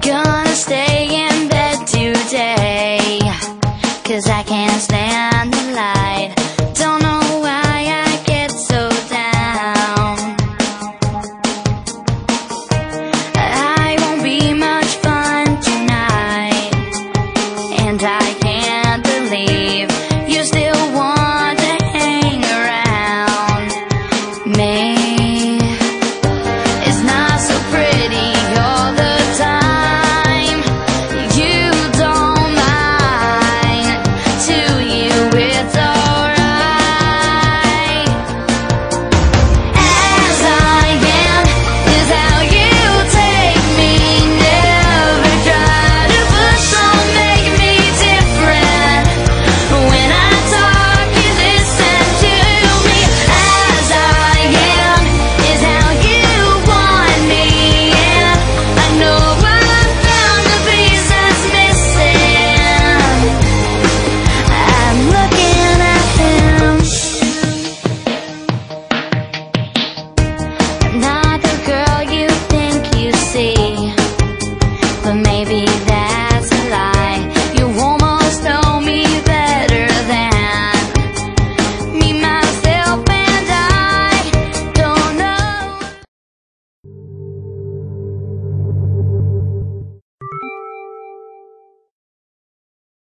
Gonna stay in bed today Cause I can't stand